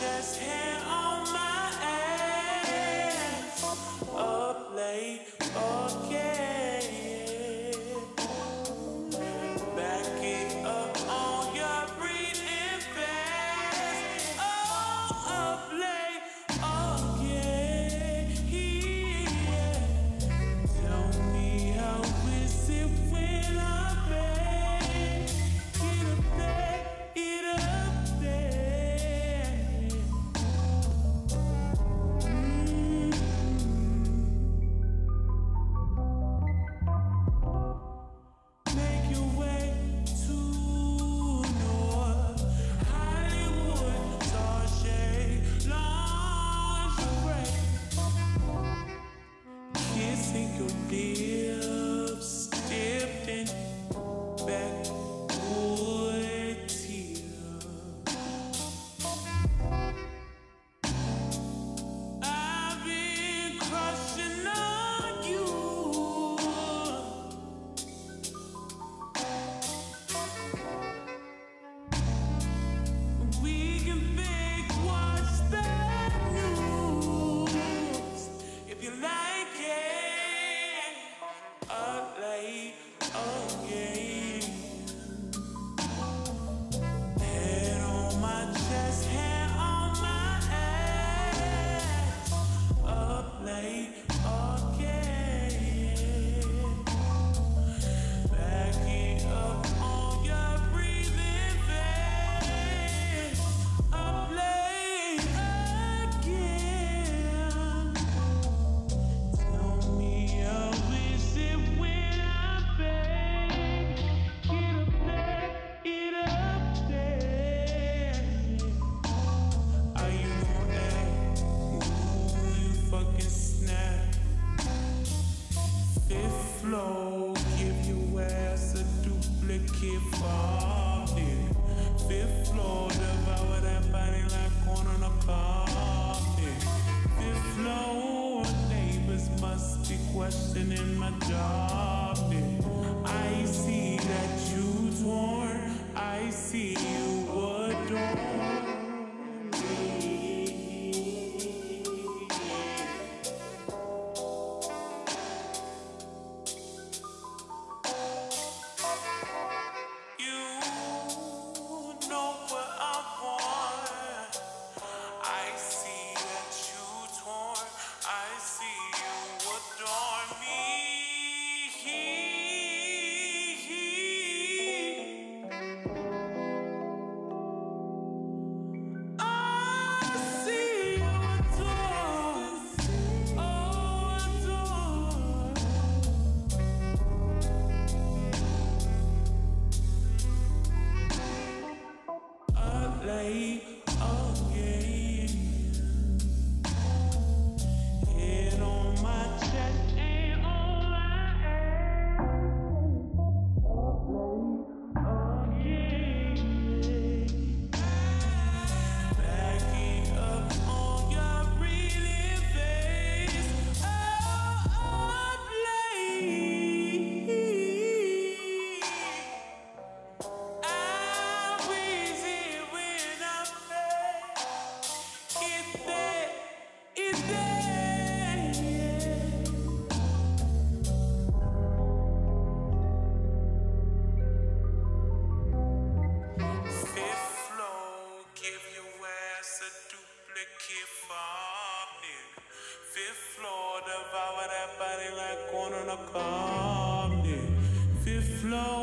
just hand You dear oh. body like corn on a carpet. fifth floor neighbors must be questioning my job. gonna. Fifth floor.